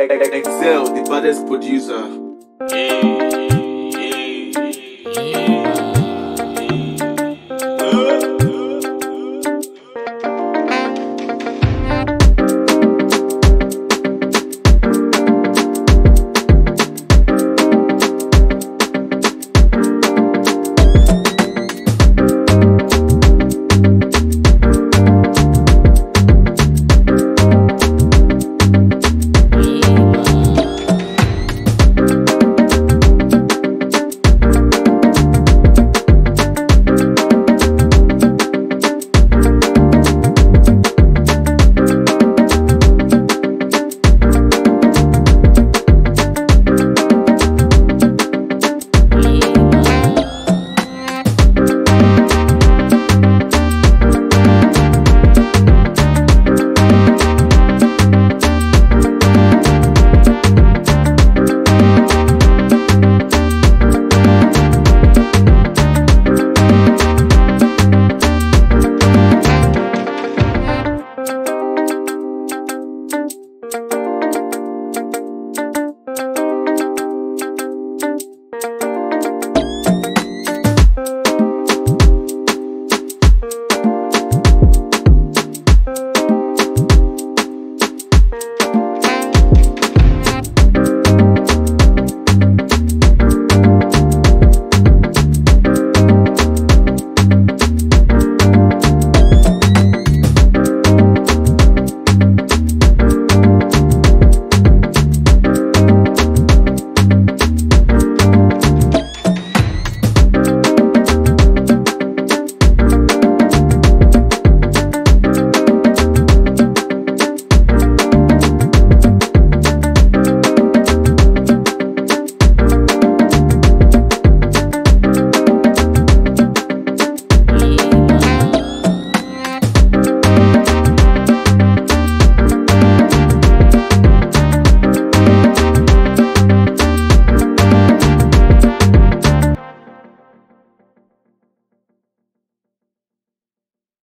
Excel, the baddest producer. Yeah, yeah, yeah.